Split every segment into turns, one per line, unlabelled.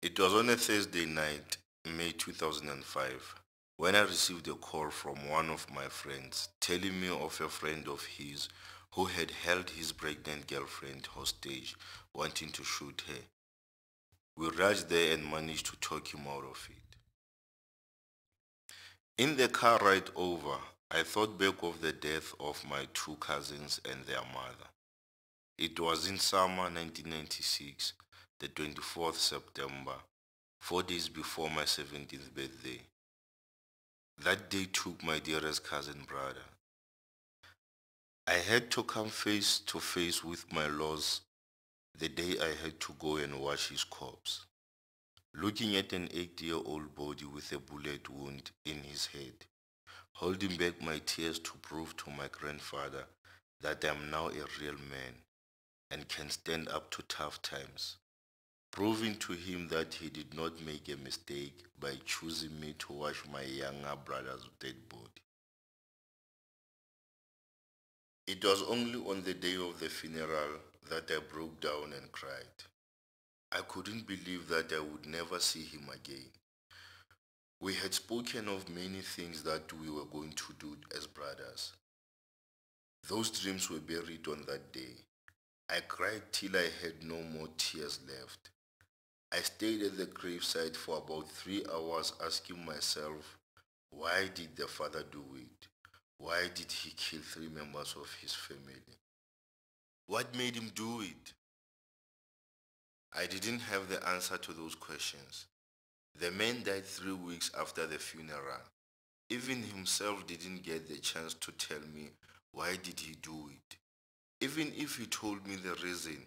It was on a Thursday night, May 2005, when I received a call from one of my friends telling me of a friend of his who had held his pregnant girlfriend hostage, wanting to shoot her. We rushed there and managed to talk him out of it. In the car ride over, I thought back of the death of my two cousins and their mother. It was in summer 1996, the 24th September, four days before my 17th birthday. That day took my dearest cousin brother. I had to come face to face with my loss the day I had to go and wash his corpse. Looking at an eight-year-old body with a bullet wound in his head, holding back my tears to prove to my grandfather that I am now a real man and can stand up to tough times, proving to him that he did not make a mistake by choosing me to wash my younger brother's dead body. It was only on the day of the funeral that I broke down and cried. I couldn't believe that I would never see him again. We had spoken of many things that we were going to do as brothers. Those dreams were buried on that day. I cried till I had no more tears left. I stayed at the graveside for about three hours asking myself, why did the father do it? Why did he kill three members of his family? What made him do it? I didn't have the answer to those questions. The man died three weeks after the funeral. Even himself didn't get the chance to tell me why did he do it. Even if he told me the reason,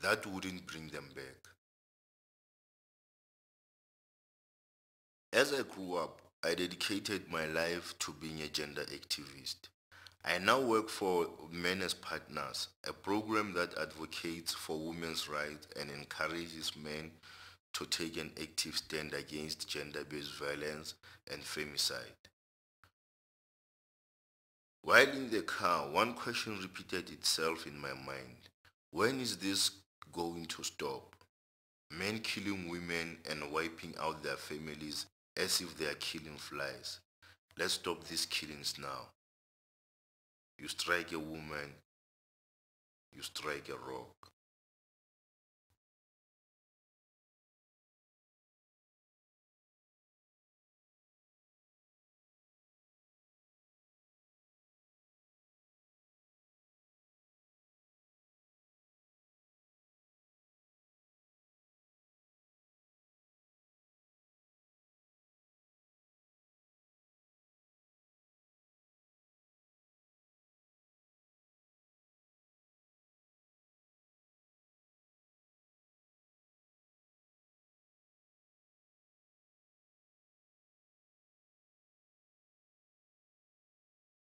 that wouldn't bring them back. As I grew up, I dedicated my life to being a gender activist. I now work for Men as Partners, a program that advocates for women's rights and encourages men to take an active stand against gender-based violence and femicide. While in the car, one question repeated itself in my mind. When is this going to stop? Men killing women and wiping out their families as if they are killing flies. Let's stop these killings now. You strike a woman, you strike a rock.